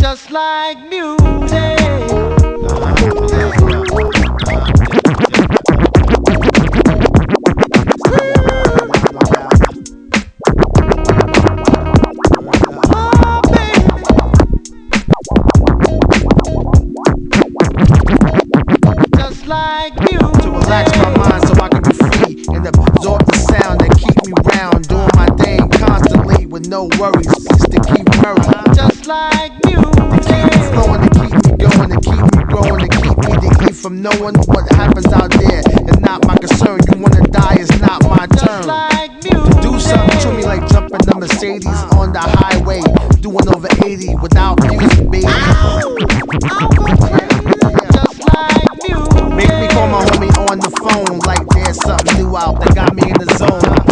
just like music. Oh, baby. Just like music. To relax my mind and knowing what happens out there is not my concern. You wanna die, it's not my turn. Do something to me like jumping the Mercedes on the highway, doing over 80 without music, baby. Make me call my homie on the phone like there's something new out that got me in the zone.